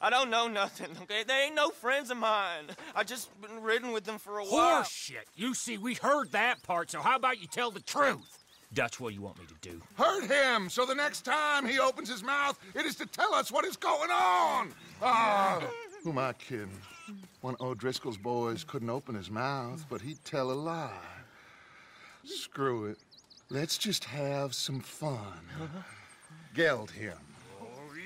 I don't know nothing, okay? They ain't no friends of mine. I just been ridden with them for a while. Horseshit. You see, we heard that part, so how about you tell the truth? That's what you want me to do? Hurt him, so the next time he opens his mouth, it is to tell us what is going on. Ah, who am I kidding? One of O'Driscoll's boys couldn't open his mouth, but he'd tell a lie. Screw it. Let's just have some fun. Geld him.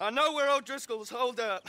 I know where O'Driscoll was holed up,